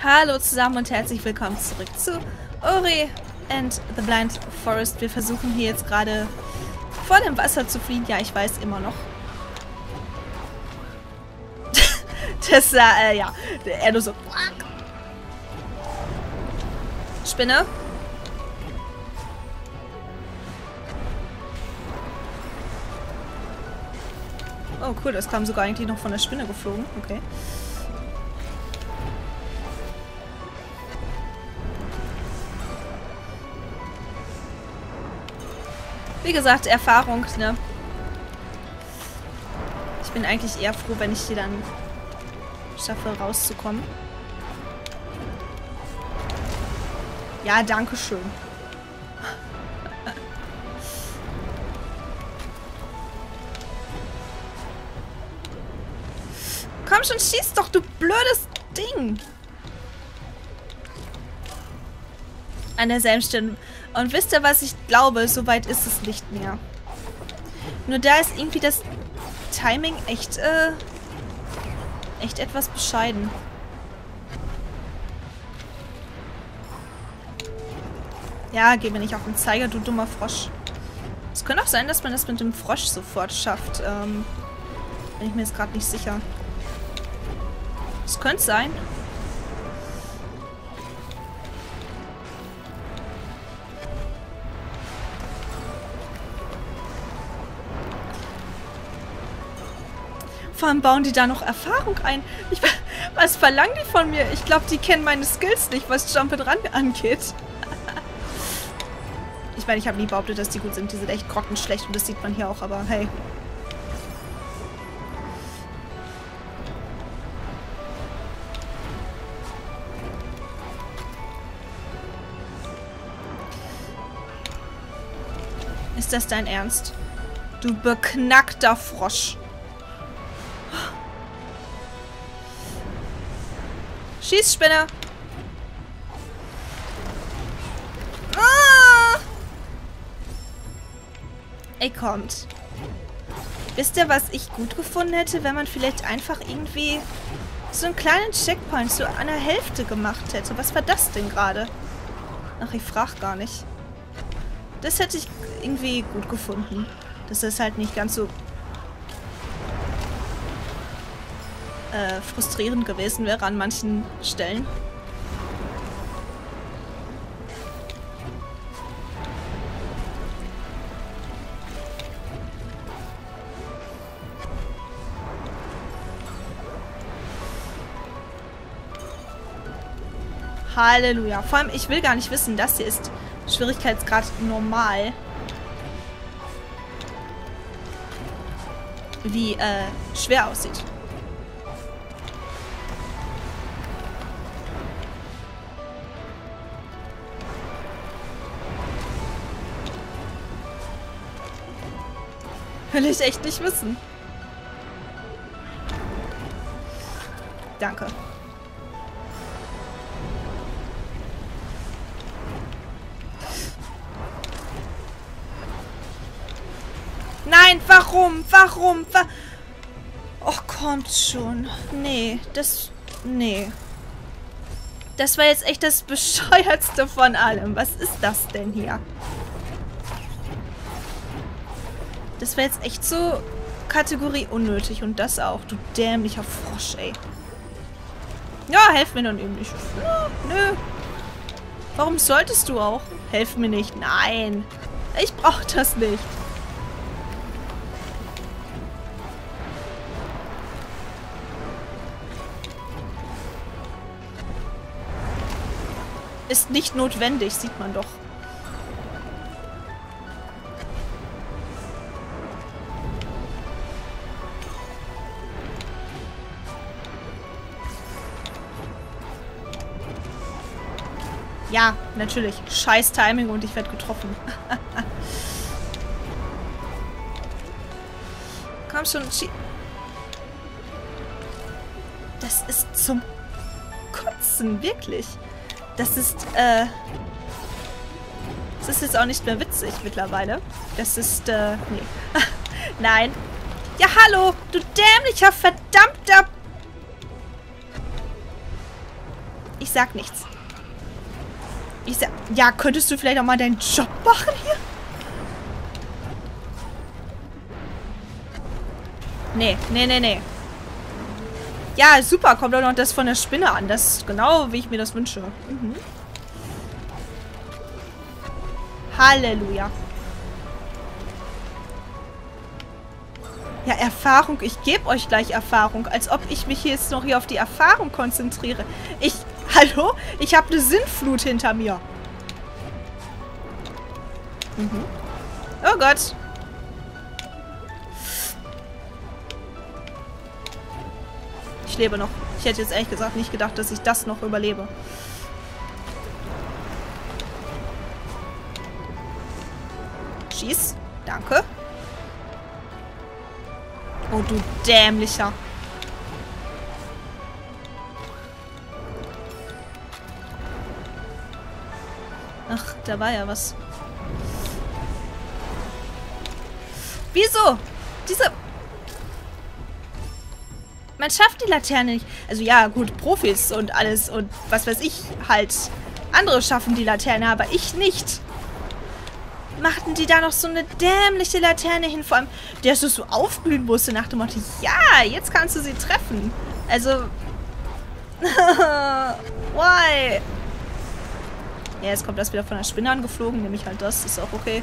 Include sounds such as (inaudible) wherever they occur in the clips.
Hallo zusammen und herzlich willkommen zurück zu Ori and the Blind Forest. Wir versuchen hier jetzt gerade vor dem Wasser zu fliehen. Ja, ich weiß immer noch. (laughs) das sah, äh, ja, er nur so. Spinne. Oh, cool, das kam sogar eigentlich noch von der Spinne geflogen. Okay. Wie gesagt, Erfahrung, ne? Ich bin eigentlich eher froh, wenn ich hier dann schaffe, rauszukommen. Ja, danke schön. (laughs) Komm schon, schieß doch, du blödes Ding. An derselben Stelle. Und wisst ihr, was ich glaube? Soweit ist es nicht mehr. Nur da ist irgendwie das Timing echt, äh, echt etwas bescheiden. Ja, geh mir nicht auf den Zeiger, du dummer Frosch. Es könnte auch sein, dass man das mit dem Frosch sofort schafft. Ähm, bin ich mir jetzt gerade nicht sicher. Es könnte sein. Allem bauen die da noch Erfahrung ein. Ich, was verlangen die von mir? Ich glaube, die kennen meine Skills nicht, was Jump and Run angeht. ich meine, ich habe nie behauptet, dass die gut sind. Die sind echt grottenschlecht und das sieht man hier auch, aber hey. Ist das dein Ernst? Du beknackter Frosch. Schießspinne. Ah! Ey, kommt. Wisst ihr, was ich gut gefunden hätte, wenn man vielleicht einfach irgendwie so einen kleinen Checkpoint so an der Hälfte gemacht hätte? Was war das denn gerade? Ach, ich frag gar nicht. Das hätte ich irgendwie gut gefunden. Dass das halt nicht ganz so äh, frustrierend gewesen wäre an manchen Stellen. Halleluja. Vor allem, ich will gar nicht wissen, das hier ist Schwierigkeitsgrad normal. Wie äh, schwer aussieht. Will ich echt nicht wissen. Danke. Nein, warum? Warum? Wa Och, kommt schon. Nee, das... Nee. Das war jetzt echt das (laughs) Bescheuertste von allem. Was ist das denn hier? Das wäre jetzt echt so Kategorie unnötig. Und das auch. Du dämlicher Frosch, ey. Ja, helf mir dann eben nicht. Nö. Warum solltest du auch? Helf mir nicht. Nein. Ich brauche das nicht. Ist nicht notwendig, sieht man doch. Ja, natürlich. Scheiß Timing und ich werde getroffen. (laughs) Komm schon. Das ist zum Kotzen, wirklich. Das ist, äh... Das ist jetzt auch nicht mehr witzig mittlerweile. Das ist, äh... Nee. (laughs) Nein. Ja, hallo! Du dämlicher, verdammter... Ich sag nichts. Ich. Ja, könntest du vielleicht auch mal deinen Job machen hier? Nee, nee, nee, nee. Ja, super. Kommt auch noch das von der Spinne an. Das ist genau, wie ich mir das wünsche. Mhm. Halleluja. Ja, Erfahrung. Ich gebe euch gleich Erfahrung. Als ob ich mich jetzt noch hier auf die Erfahrung konzentriere. Ich... Hallo? Ich habe eine Sinnflut hinter mir. Mhm. Oh Gott. Ich lebe noch. Ich hätte jetzt ehrlich gesagt nicht gedacht, dass ich das noch überlebe. Schieß. Danke. Oh, du dämlicher. Ach, da war ja was. Wieso? Diese... Man schafft die Laterne nicht. Also ja, gut, Profis und alles und was weiß ich halt. Andere schaffen die Laterne, aber ich nicht machten die da noch so eine dämliche Laterne hin. Vor allem, der so aufblühen musste nach dem Motto, ja, jetzt kannst du sie treffen. Also, (laughs) why? Ja, jetzt kommt das wieder von der Spinne angeflogen, nehme ich halt das, ist auch okay.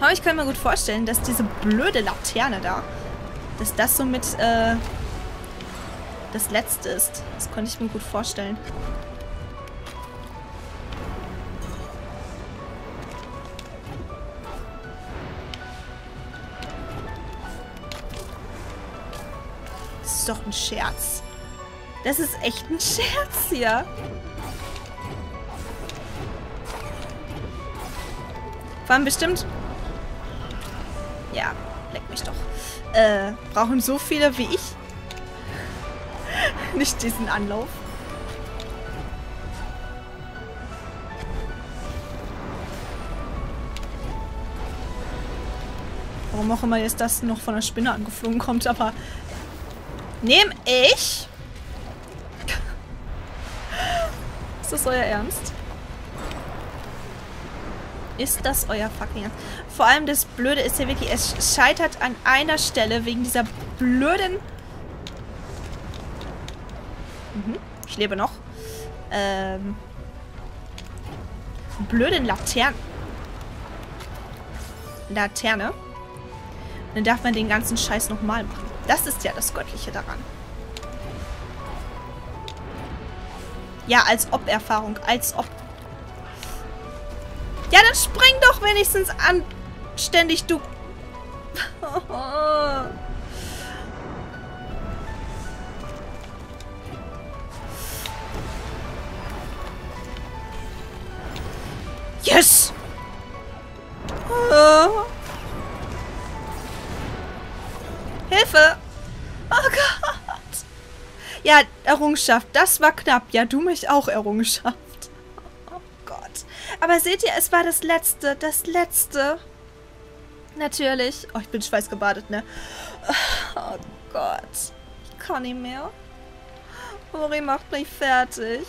Aber ich kann mir gut vorstellen, dass diese blöde Laterne da, dass das somit äh, das letzte ist. Das konnte ich mir gut vorstellen. ist doch ein Scherz. Das ist echt ein Scherz hier. Vor allem bestimmt... Ja, leck mich doch. Äh, brauchen so viele wie ich (laughs) nicht diesen Anlauf. Warum auch immer jetzt das noch von der Spinne angeflogen kommt, aber Nehm ich? Euer Ernst? Ist das euer fucking Ernst? Vor allem das Blöde ist ja wirklich, es scheitert an einer Stelle wegen dieser blöden... Mhm, ich lebe noch. Ähm... Blöden Laterne. Laterne. Dann darf man den ganzen Scheiß nochmal machen. Das ist ja das Göttliche daran. Ja, als ob Erfahrung. Als ob. Ja, dann spring doch wenigstens anständig, du... (laughs) yes! Errungenschaft. Das war knapp. Ja, du mich auch, Errungenschaft. Oh Gott. Aber seht ihr, es war das Letzte. Das Letzte. Natürlich. Oh, ich bin schweißgebadet, ne? Oh Gott. Ich kann nicht mehr. Ori macht mich fertig.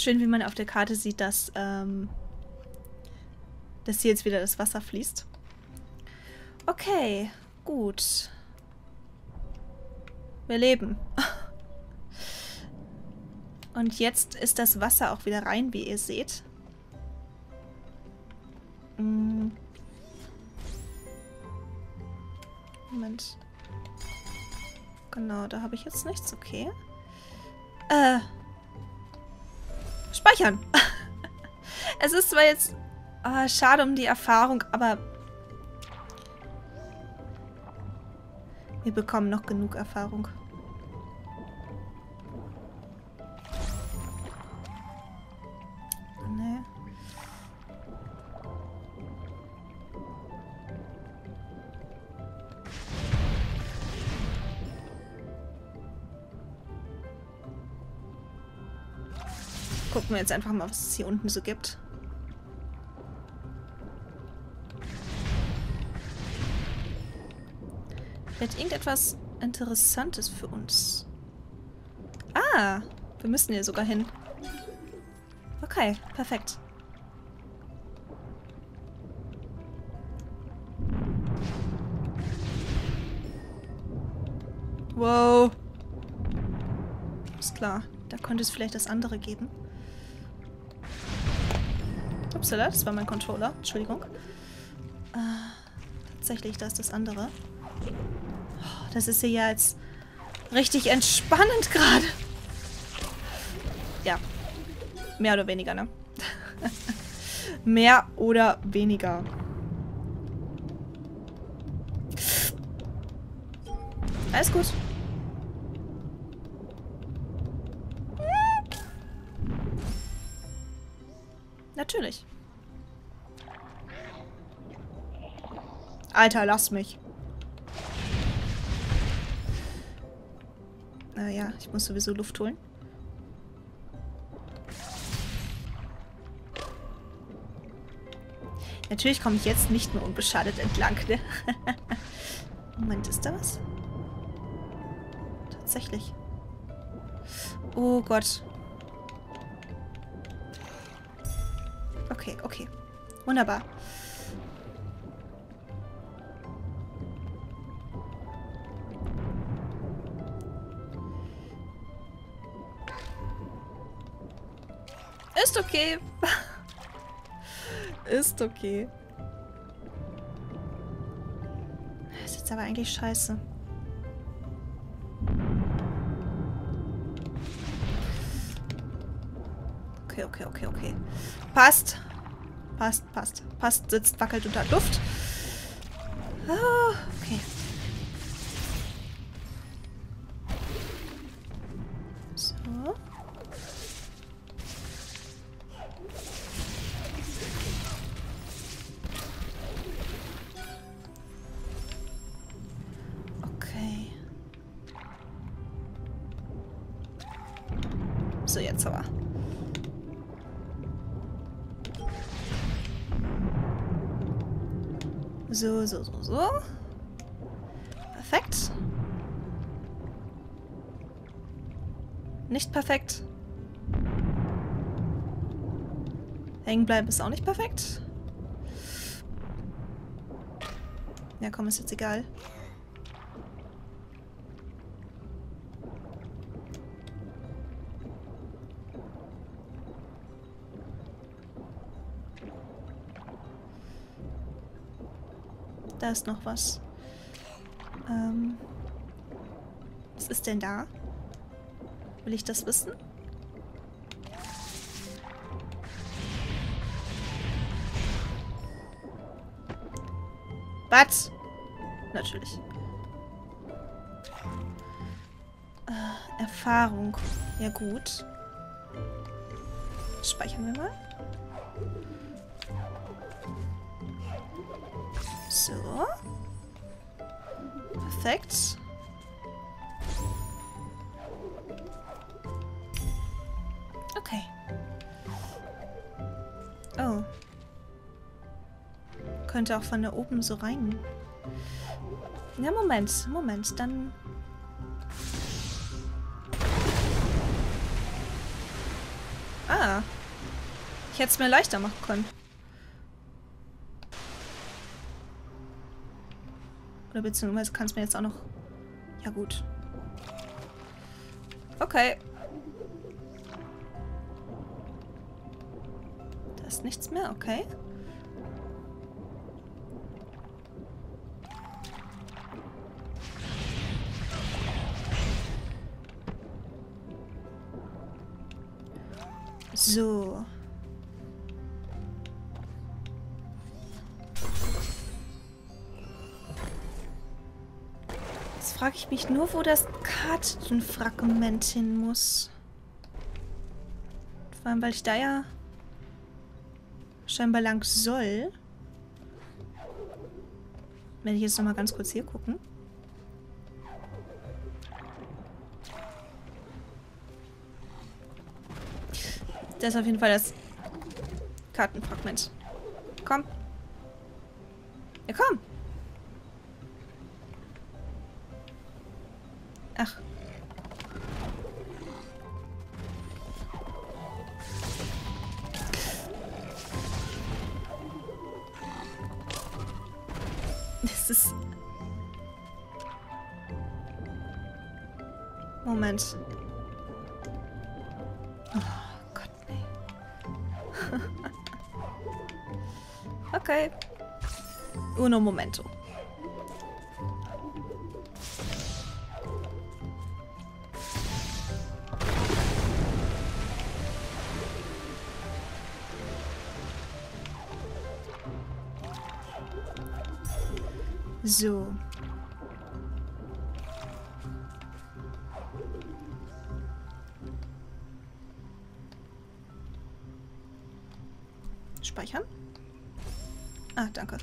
Schön, wie man auf der Karte sieht, dass, ähm, dass hier jetzt wieder das Wasser fließt. Okay, gut. Wir leben. (laughs) Und jetzt ist das Wasser auch wieder rein, wie ihr seht. Hm. Moment. Genau, da habe ich jetzt nichts. Okay. Äh. Speichern. (laughs) es ist zwar jetzt oh, schade um die Erfahrung, aber wir bekommen noch genug Erfahrung. Gucken wir jetzt einfach mal, was es hier unten so gibt. Vielleicht irgendetwas Interessantes für uns. Ah, wir müssen hier sogar hin. Okay, perfekt. Wow. Ist klar. Da könnte es vielleicht das andere geben. Upsala, das war mein Controller. Entschuldigung. Äh, tatsächlich, da ist das andere. Oh, das ist hier ja jetzt richtig entspannend gerade. Ja. Mehr oder weniger, ne? (laughs) Mehr oder weniger. Alles gut. Natürlich. Alter, lass mich. Naja, ich muss sowieso Luft holen. Natürlich komme ich jetzt nicht mehr unbeschadet entlang, ne? (laughs) Moment, ist da was? Tatsächlich. Oh Gott. Okay, okay. Wunderbar. Ist okay. (laughs) Ist okay. Das ist jetzt aber eigentlich scheiße. Okay, okay, okay, okay. Passt. Passt, passt. Passt, sitzt, wackelt unter Luft. Ah, okay. So, jetzt aber. So, so, so, so. Perfekt. Nicht perfekt. Hängen bleiben ist auch nicht perfekt. Ja, komm, ist jetzt egal. Da ist noch was. Ähm, was ist denn da? Will ich das wissen? Was? Natürlich. Äh, Erfahrung. Ja gut. Speichern wir mal. So. Perfekt. Okay. Oh. Könnte auch von da oben so rein. Ja, Moment, Moment, dann... Ah. Ich hätte es mir leichter machen können. Oder beziehungsweise kann es mir jetzt auch noch... Ja gut. Okay. Da ist nichts mehr, okay. So. Frage ich mich nur, wo das Kartenfragment hin muss. Vor allem, weil ich da ja scheinbar lang soll. Wenn ich jetzt nochmal ganz kurz hier gucken. Das ist auf jeden Fall das Kartenfragment. Komm. Ja, komm. Ach. Das ist... Moment. (laughs) Okay. Uno momento. So. Speichern. Ah, danke.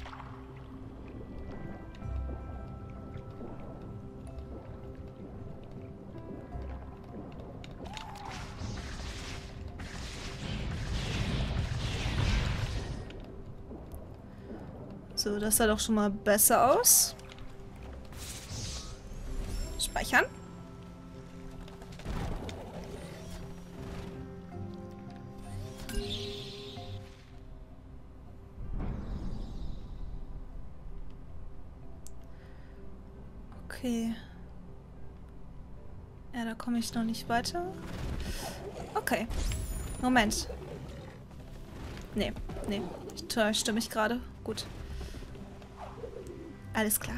So, das sah doch schon mal besser aus. Speichern. Okay. Ja, da komme ich noch nicht weiter. Okay. Moment. Nee, nee. Ich täuschte mich gerade. Gut. Alles klar.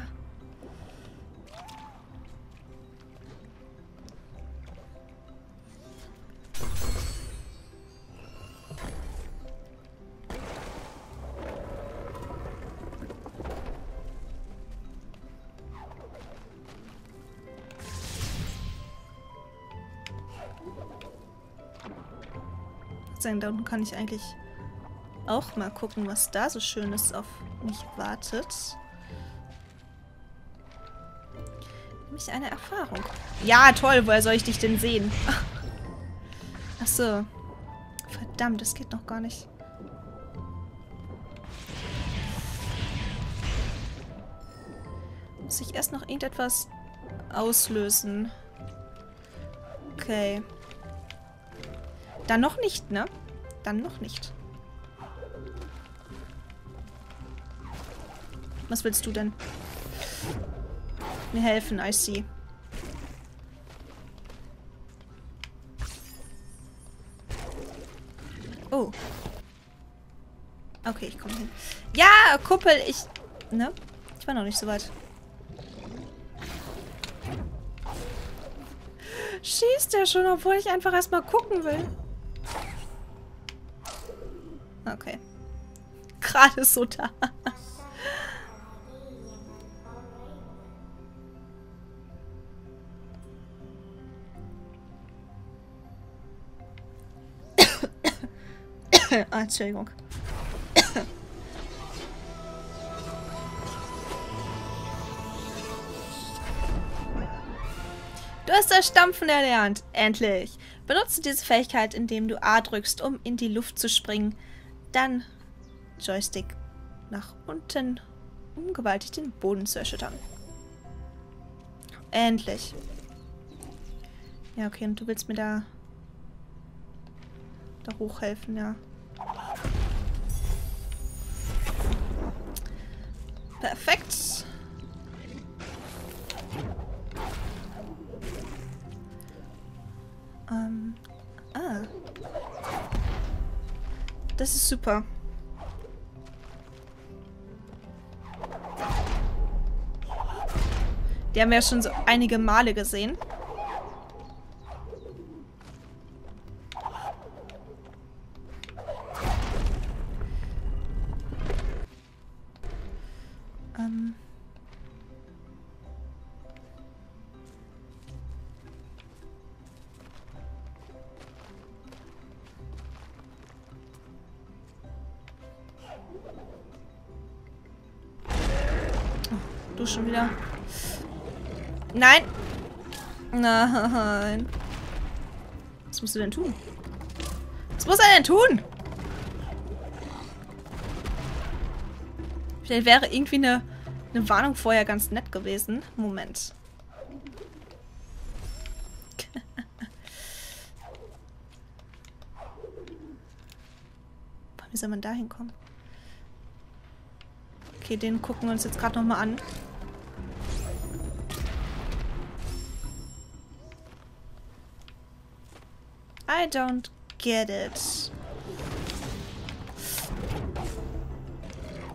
sagen, da unten kann ich eigentlich auch mal gucken, was da so Schönes auf mich wartet. Nämlich eine Erfahrung. Ja, toll, woher soll ich dich denn sehen? Ach so. Verdammt, das geht noch gar nicht. Muss ich erst noch irgendetwas auslösen? Okay. Dann noch nicht, ne? Dann noch nicht. Was willst du denn? Mir helfen, I see. Oh. Okay, ich komme hin. Ja, Kuppel, ich... Ne? Ich war noch nicht so weit. Schießt der schon, obwohl ich einfach erstmal gucken will. Okay. (laughs) Gerade so da. (coughs) ah, Entschuldigung. Du hast das Stampfen erlernt. Endlich. Benutze diese Fähigkeit, indem du A drückst, um in die Luft zu springen. Dann Joystick nach unten, um gewaltig den Boden zu erschüttern. Endlich. Ja, okay, und du willst mir da, da hochhelfen, ja. Perfekt. Ähm. Ah. Das ist super. Die haben wir ja schon so einige Male gesehen. Ähm. Oh, du schon wieder. Nein! Nein. Was musst du denn tun? Was muss er denn tun? Vielleicht wäre irgendwie eine, eine Warnung vorher ganz nett gewesen. Moment. (laughs) Wie soll man da hinkommen? Okay, den gucken wir uns jetzt gerade nochmal an. I don't get it.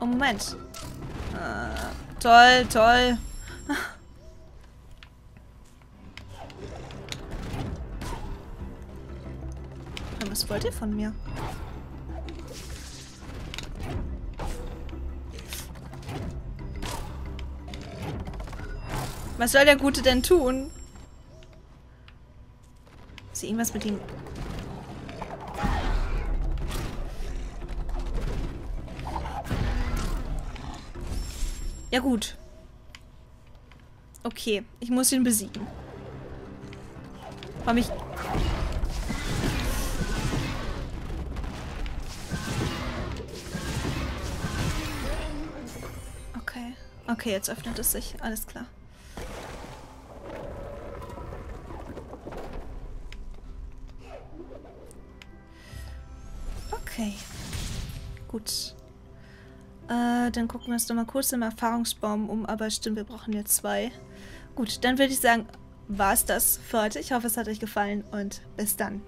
Oh, Moment. Äh, toll, toll. Was wollt ihr von mir? Was soll der Gute denn tun? Ist irgendwas mit ihm Ja gut. Okay, ich muss ihn besiegen. Komm ich... Okay. Okay, jetzt öffnet es sich. Alles klar. Okay. Gut. Dann gucken wir uns doch mal kurz im Erfahrungsbaum um. Aber stimmt, wir brauchen jetzt zwei. Gut, dann würde ich sagen, war es das für heute. Ich hoffe, es hat euch gefallen und bis dann.